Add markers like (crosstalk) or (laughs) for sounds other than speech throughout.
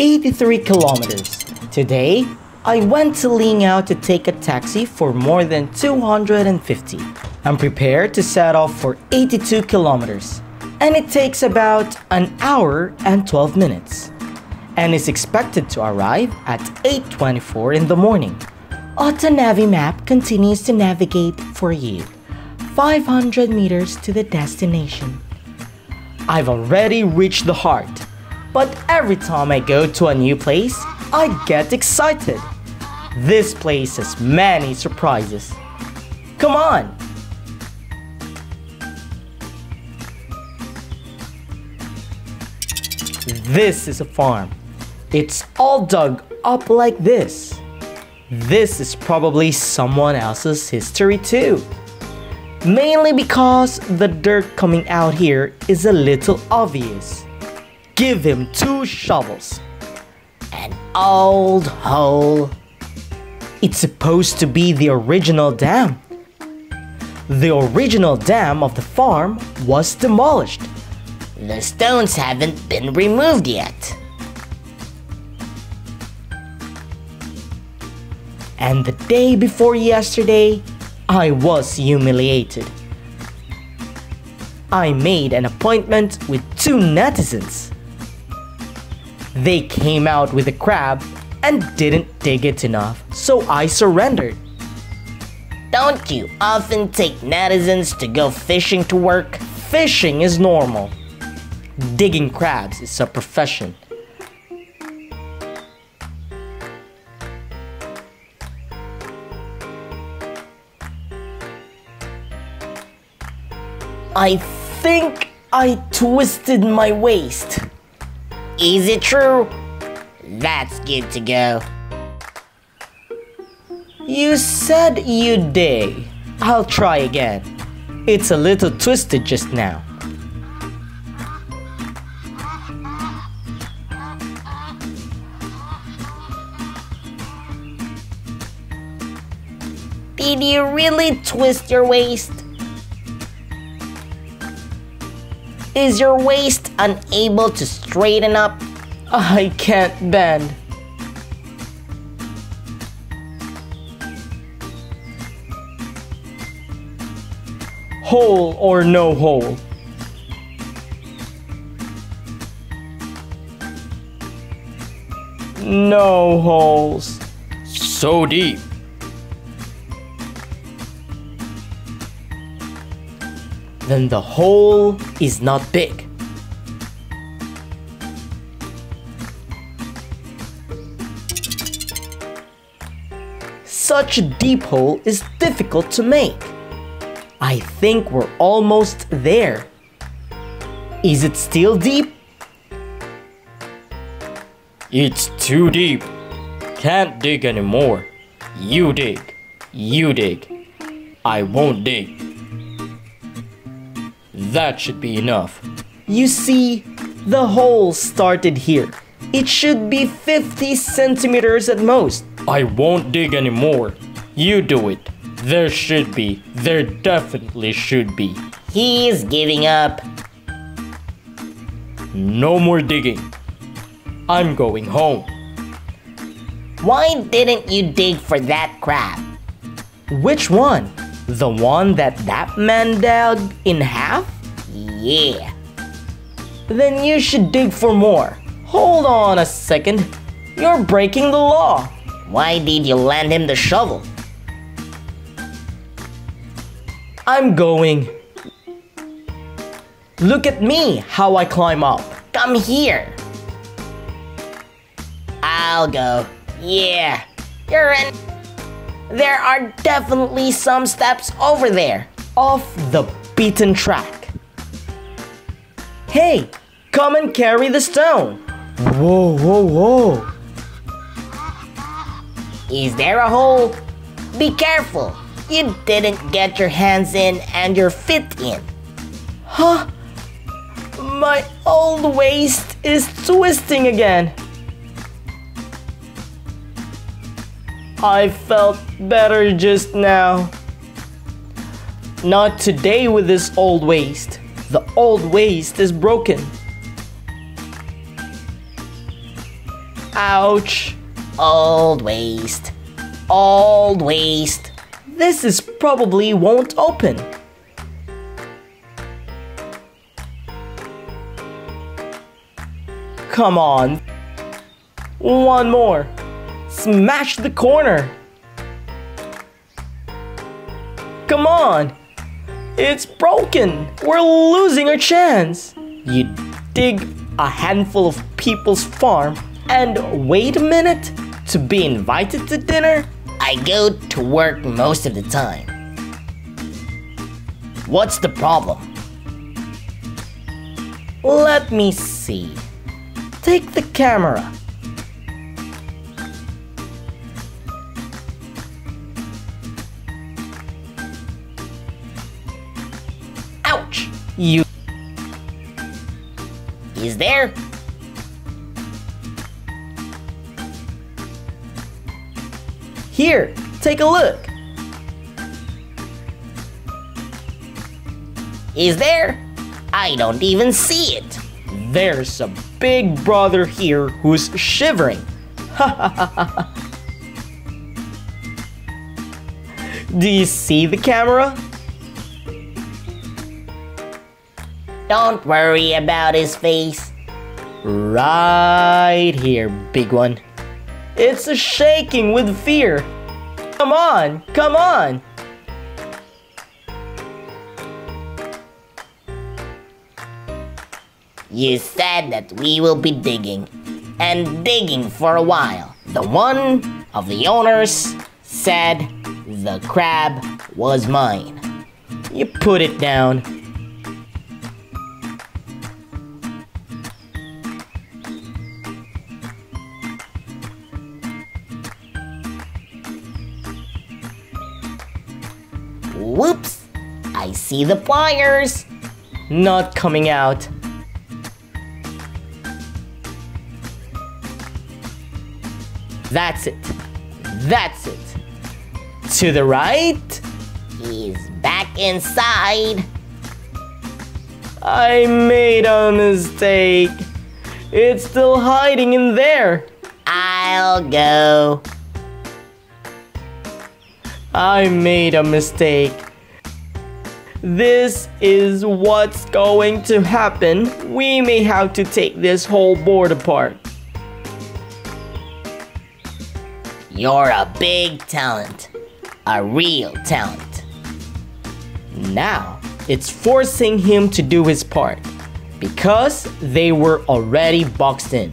83 kilometers. Today, I went to Lingao to take a taxi for more than 250. I'm prepared to set off for 82 kilometers, and it takes about an hour and 12 minutes, and is expected to arrive at 8.24 in the morning. Autonavi map continues to navigate for you, 500 meters to the destination. I've already reached the heart, but every time I go to a new place, I get excited. This place has many surprises. Come on! This is a farm. It's all dug up like this. This is probably someone else's history too. Mainly because the dirt coming out here is a little obvious. Give him two shovels. An old hole. It's supposed to be the original dam. The original dam of the farm was demolished. The stones haven't been removed yet. And the day before yesterday, I was humiliated. I made an appointment with two netizens. They came out with a crab and didn't dig it enough, so I surrendered. Don't you often take netizens to go fishing to work? Fishing is normal. Digging crabs is a profession. I think I twisted my waist. Is it true? That's good to go. You said you dig. I'll try again. It's a little twisted just now. Did you really twist your waist? Is your waist unable to straighten up? I can't bend. Hole or no hole? No holes. So deep. Then the hole is not big. Such a deep hole is difficult to make. I think we're almost there. Is it still deep? It's too deep. Can't dig anymore. You dig. You dig. I won't dig. That should be enough. You see, the hole started here. It should be 50 centimeters at most. I won't dig anymore. You do it. There should be. There definitely should be. He's giving up. No more digging. I'm going home. Why didn't you dig for that crab? Which one? The one that that man dug in half? Yeah. Then you should dig for more. Hold on a second. You're breaking the law. Why did you lend him the shovel? I'm going. Look at me, how I climb up. Come here. I'll go. Yeah. You're in. There are definitely some steps over there. Off the beaten track. Hey, come and carry the stone. Whoa, whoa, whoa. Is there a hole? Be careful. You didn't get your hands in and your feet in. Huh? My old waist is twisting again. I felt better just now. Not today with this old waist. The old waist is broken. Ouch. Old waste. Old waste. This is probably won't open. Come on. One more. Smash the corner. Come on. It's broken. We're losing our chance. You dig a handful of people's farm and wait a minute to be invited to dinner? I go to work most of the time. What's the problem? Let me see. Take the camera. Ouch! You Is there? Here, take a look. Is there? I don't even see it. There's a big brother here who's shivering. (laughs) Do you see the camera? Don't worry about his face. Right here, big one. It's a shaking with fear. Come on, come on. You said that we will be digging, and digging for a while. The one of the owners said the crab was mine. You put it down. See the pliers. Not coming out. That's it. That's it. To the right. He's back inside. I made a mistake. It's still hiding in there. I'll go. I made a mistake. This is what's going to happen. We may have to take this whole board apart. You're a big talent. A real talent. Now, it's forcing him to do his part because they were already boxed in.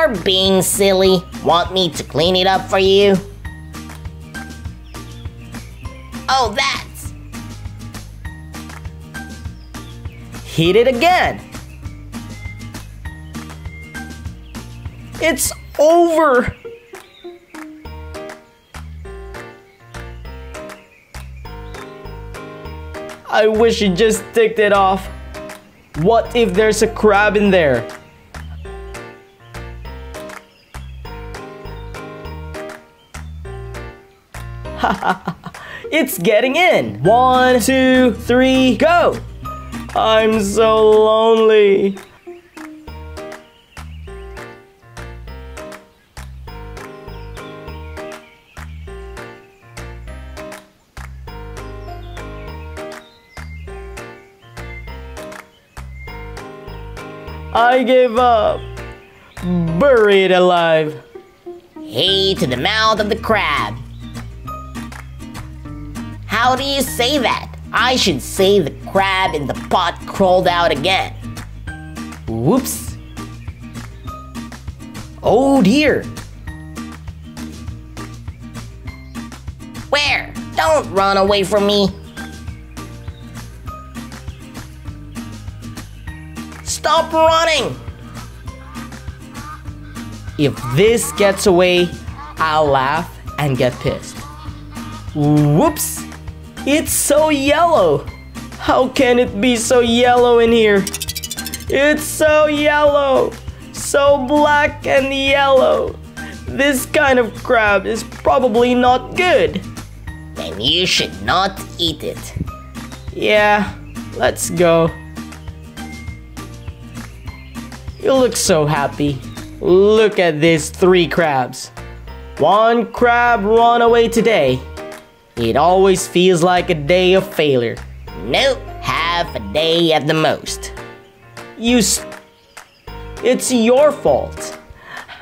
You're being silly. Want me to clean it up for you? Oh, that's. Hit it again. It's over. I wish you just ticked it off. What if there's a crab in there? (laughs) it's getting in. One, two, three, go. I'm so lonely. I gave up. Buried alive. Hey to the mouth of the crab. How do you say that? I should say the crab in the pot crawled out again. Whoops. Oh dear. Where? Don't run away from me. Stop running! If this gets away, I'll laugh and get pissed. Whoops! It's so yellow! How can it be so yellow in here? It's so yellow! So black and yellow! This kind of crab is probably not good. Then you should not eat it. Yeah, let's go. You look so happy. Look at these three crabs. One crab run away today. It always feels like a day of failure. Nope, half a day at the most. You It's your fault.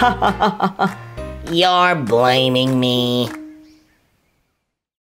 (laughs) You're blaming me.